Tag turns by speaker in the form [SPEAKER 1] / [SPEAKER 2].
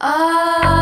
[SPEAKER 1] Ah.